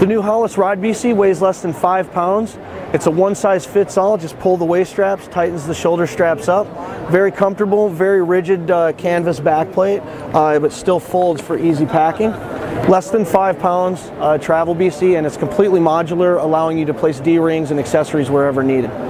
The new Hollis Ride BC weighs less than five pounds. It's a one size fits all, just pull the waist straps, tightens the shoulder straps up. Very comfortable, very rigid uh, canvas backplate, uh, but still folds for easy packing. Less than five pounds, uh, travel BC, and it's completely modular, allowing you to place D-rings and accessories wherever needed.